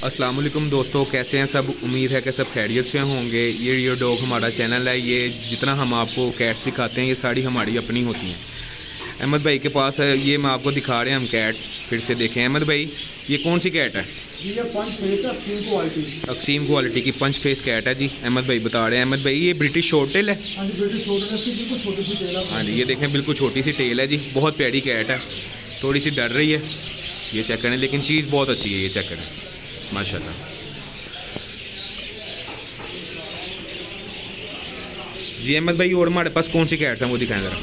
अस्सलाम वालेकुम दोस्तों कैसे हैं सब? उम्मीद है कि सब खैरियत से होंगे। ये ये डॉग हमारा चैनल है। ये जितना हम आपको कैट सिखाते हैं ये सारी हमारी अपनी होती हैं। अहमद भाई के पास है। ये मैं आपको दिखा रहे हैं हम कैट फिर से देखें। अहमद भाई ये कौन सी कैट है? ये पंच फेस स्किन क्वालिटी अक्सीम क्वालिटी की पंच फेस कैट है जी। अहमद भाई बता रहे हैं। अहमद भाई ये ब्रिटिश शॉर्ट टेल है? हाँ जी ब्रिटिश शॉर्ट है। इसकी बिल्कुल छोटी सी टेल है। हाँ जी ये देखें बिल्कुल छोटी सी टेल है जी। बहुत प्यारी कैट है। थोड़ी सी डर रही है। ये चेक करें लेकिन चीज़ बहुत अच्छी है ये चेक करें। माशाल्लाह। जी अहमद भाई, और हमारे पास कौन सी कैट है? वो दिखाएँ ज़रा।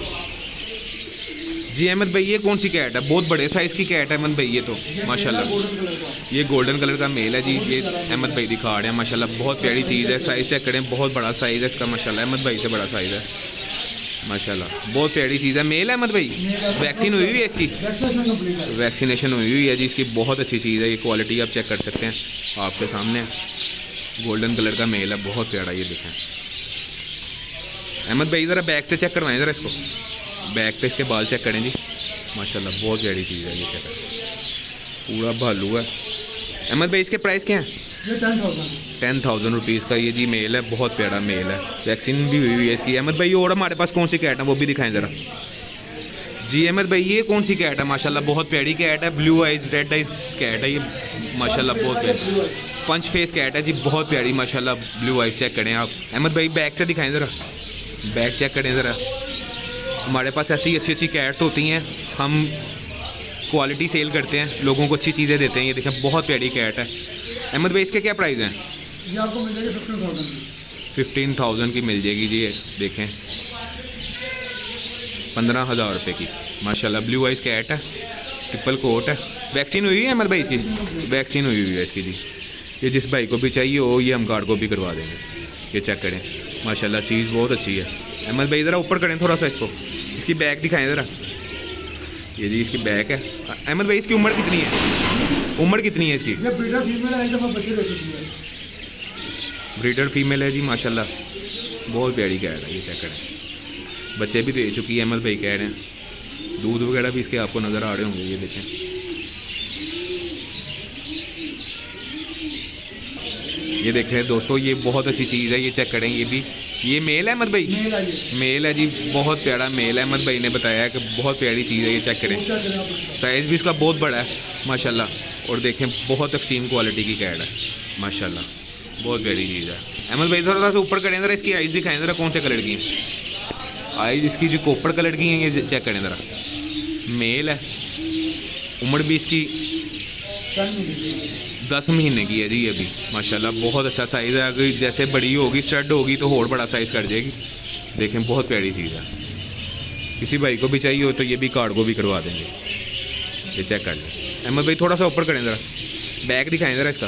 जी अहमद भाई, ये कौन सी कैट है? बहुत बड़े साइज़ की कैट है अहमद भाई, ये तो। माशाल्लाह। ये गोल्डन कलर का मेल है जी। ये अहमद भाई दिखा रहे हैं, माशाल्लाह। बहुत प्यारी चीज़ है। साइज़ चेक करें, बहुत बड़ा साइज़ है इसका, माशाल्लाह। अहमद भाई से बड़ा साइज़ है। माशाल्लाह। बहुत प्यारी चीज़ है। मेल अहमद भाई वैक्सीन हुई हुई है इसकी? वैक्सीनेशन हुई हुई है जी, इसकी बहुत अच्छी चीज़ है। ये क्वालिटी आप चेक कर सकते हैं आपके सामने। गोल्डन कलर का मेल है, बहुत प्यारा ये देखें। अहमद भाई, ज़रा बैग से चेक करवाएँ ज़रा इसको। बैग पे इसके बाल चेक करें जी। माशाल्लाह, बहुत प्यारी चीज़ है ये चेक पूरा भालू है। अहमद भाई, इसके प्राइस क्या हैं? टेन थाउज़ेंड रुपीज़ का ये जी मेल है, बहुत प्यारा मेल है। वैक्सीन भी हुई हुई है इसकी। अहमद भाई और हमारे पास कौन सी कैट है? वो भी दिखाएँ ज़रा। जी अहमद भाई, ये कौन सी कैट है? माशाल्लाह, बहुत प्यारी कैट है। Blue eyes red eyes cat है ये। माशाल्लाह, बहुत प्यारी। पंच फेस कैट है जी, बहुत प्यारी, माशाल्लाह। ब्लू आइज़ चेक करें आप। अहमद भाई बैक से दिखाएँ ज़रा। बैक चेक करें ज़रा। हमारे पास ऐसी अच्छी अच्छी कैट्स होती हैं। हम क्वालिटी सेल करते हैं लोगों को अच्छी चीज़ें देते हैं ये देखें बहुत प्यारी कैट है। अहमद भाई इसके क्या प्राइस हैं? ये आपको मिल जाएगी फिफ्टीन थाउज़ेंड की। फिफ्टीन थाउज़ेंड की मिल जाएगी जी ये देखें। पंद्रह हज़ार रुपये की। माशाल्लाह ब्लू आइज़ कैट है ट्रिपल कोट है। वैक्सीन हुई है अहमद भाई इसकी? वैक्सीन हुई हुई है इसकी जी। ये जिस भाई को भी चाहिए हो ये हम कार्ड को भी करवा देंगे। ये चेक करें। माशाल्लाह चीज़ बहुत अच्छी है। अहमद भाई ज़रा ऊपर करें थोड़ा सा इसको। इसकी बैग दिखाएँ ज़रा। ये जी इसकी बैक है। अहमद भाई इसकी उम्र कितनी है? उम्र कितनी है इसकी? ब्रीडर फीमेल है है। है जी माशाल्लाह। बहुत प्यारी कैट है ये चेक है। बच्चे भी दे चुकी है अहमद भाई कह रहे हैं। दूध वगैरह भी इसके आपको नज़र आ रहे होंगे ये देखें। ये देख रहे हैं दोस्तों ये बहुत अच्छी चीज़ है ये चेक करें ये भी। ये मेल है अहमद भाई? मेल है मेल है जी बहुत प्यारा मेल है अहमद भाई ने बताया कि बहुत प्यारी चीज़ है ये चेक करें? साइज़ भी इसका बहुत बड़ा है माशाल्लाह। और देखें बहुत तकसीम क्वालिटी की कैड है माशाल्लाह। बहुत प्यारी चीज़ है। अहमद भाई थोड़ा सा ऊपर करें ज़रा इसकी आइज़ दिखाएँ ज़रा कौन से कलर की आइज़ इसकी जो कोपर कलर की हैं ये चेक करें ज़रा। मेल है। उम्र भी इसकी दस महीने की है जी ये भी माशाल्लाह बहुत अच्छा साइज़ है अगर जैसे बड़ी होगी स्टड होगी तो और बड़ा साइज़ कर जाएगी देखें बहुत प्यारी चीज़ है। किसी भाई को भी चाहिए हो तो ये भी कार्ड को भी करवा देंगे। ये चेक कर लें। अहमद भाई थोड़ा सा ऊपर करें ज़रा। बैक दिखाएँ ज़रा इसका।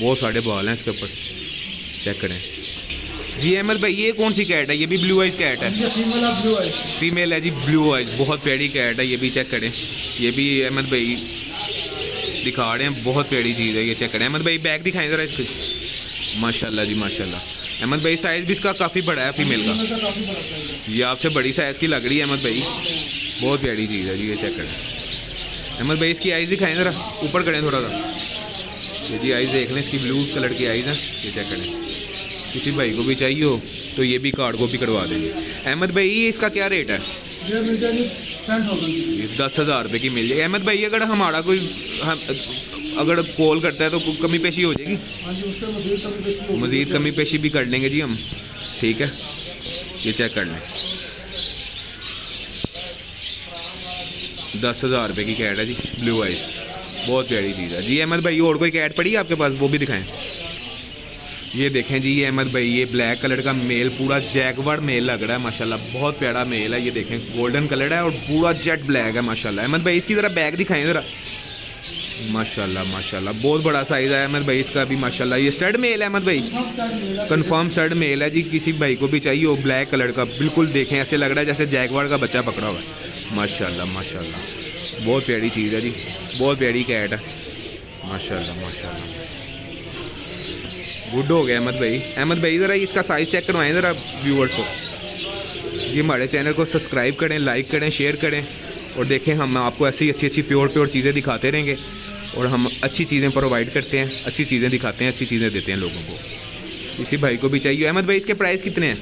बहुत सारे बाल हैं इसके ऊपर। चेक करें। जी अहमद भाई ये कौन सी कैट है? ये भी ब्लू आइज़ कैट है। फीमेल है जी ब्लू आइज़ बहुत प्यारी कैट है ये भी चेक करें। ये भी अहमद भाई दिखा रहे हैं बहुत प्यारी चीज़ है ये चेक करें। अहमद भाई बैग दिखाएँ ज़रा इसकी। माशाल्लाह जी माशाल्लाह। अहमद भाई साइज़ भी इसका काफ़ी बड़ा है फीमेल का। ये आपसे बड़ी साइज़ की लग रही है अहमद भाई। बहुत प्यारी चीज़ है जी ये चेक करें। अहमद भाई इसकी आइज़ दिखाएँ ज़रा। ऊपर करें थोड़ा सा। ये जी आइज़ देख लें इसकी ब्लू कलर की आइज़ है ये चेक करें। किसी भाई को भी चाहिए हो तो ये भी कार्ड कॉपी करवा देंगे। अहमद भाई ये इसका क्या रेट है? दस हज़ार रुपये की मिल जाएगी। अहमद भाई अगर हमारा कोई हम अगर कॉल करता है तो कमी पेशी हो जाएगी? हाँ मजीद कमी पेशी मज़ीद कमी पेशी भी कर लेंगे जी हम। ठीक है ये चेक कर लें। दस हज़ार रुपये की कैट है जी ब्लू आइज़ बहुत प्यारी चीज़ है। जी अहमद भाई और कोई कैट पड़ी है आपके पास? वो भी दिखाएँ। ये देखें जी, ये अहमद भाई, ये ब्लैक कलर का मेल पूरा जैगवर्ड मेल लग रहा है, माशाल्लाह, बहुत प्यारा मेल है, ये देखें गोल्डन कलर है और पूरा जेट ब्लैक है, माशाल्लाह। अहमद भाई, इसकी ज़रा बैग दिखाएँ ज़रा। माशाल्लाह माशाल्लाह, बहुत बड़ा साइज़ है अहमद भाई, इसका भी, माशाल्लाह। ये स्टड मेल है अहमद भाई? कन्फर्म शर्ट मेल है जी, किसी भाई को भी चाहिए, वो ब्लैक कलर का, बिल्कुल देखें, ऐसे लग रहा है जैसे जैगवार का बच्चा पकड़ा हुआ है। माशाल्लाह माशाल्लाह, बहुत प्यारी चीज़ है जी, बहुत प्यारी कैट है। माशाल्लाह माशाल्लाह। गुड हो गया अहमद भाई। अहमद भाई ज़रा इसका साइज़ चेक करवाएँ ज़रा व्यूअर्स को। ये हमारे चैनल को सब्सक्राइब करें लाइक करें शेयर करें और देखें हम आपको ऐसी अच्छी अच्छी प्योर प्योर चीज़ें दिखाते रहेंगे और हम अच्छी चीज़ें प्रोवाइड करते हैं अच्छी चीज़ें दिखाते हैं अच्छी चीज़ें देते हैं लोगों को। इसी भाई को भी चाहिए। अहमद भाई इसके प्राइस कितने हैं?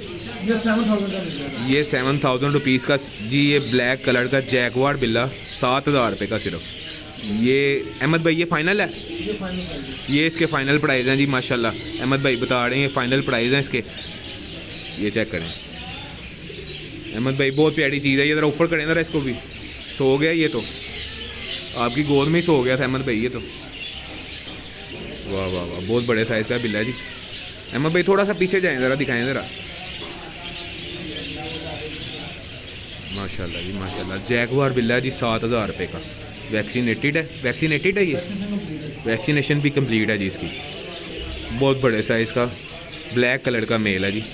ये सेवन थाउज़ेंड रुपीज़ का जी ये ब्लैक कलर का जैकवार बिल्ला सात हज़ार रुपये का सिर्फ़। ये अहमद भाई ये फाइनल है? ये फाइनल ये इसके फाइनल प्राइज़ हैं जी माशाल्लाह। अहमद भाई बता रहे हैं ये फाइनल प्राइज़ हैं इसके। ये चेक करें। अहमद भाई बहुत प्यारी चीज़ है ये ज़रा ऊपर करें ज़रा इसको भी। सो गया ये तो। आपकी गोद में ही सो गया था अहमद भाई ये तो। वाह वाह वाह बहुत बड़े साइज़ का बिल्ला है जी। अहमद भाई थोड़ा सा पीछे जाएँ ज़रा दिखाएँ ज़रा। माशाल्लाह जी माशाल्लाह। जैगवार बिल्ला है जी सात हज़ार रुपये का। वैक्सीनेटेड है? वैक्सीनेटेड है ये? वैक्सीनेशन भी कंप्लीट है जी इसकी। बहुत बड़े साइज़ का ब्लैक कलर का मेल है जी।